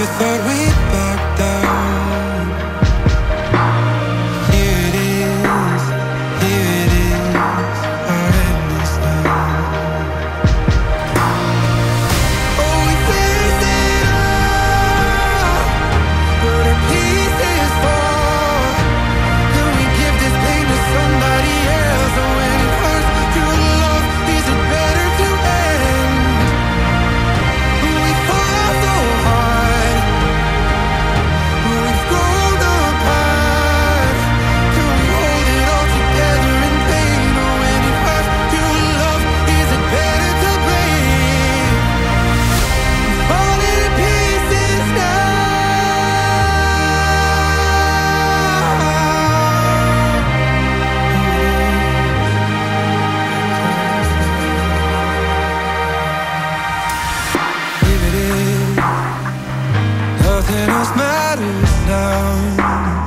you thought we matters now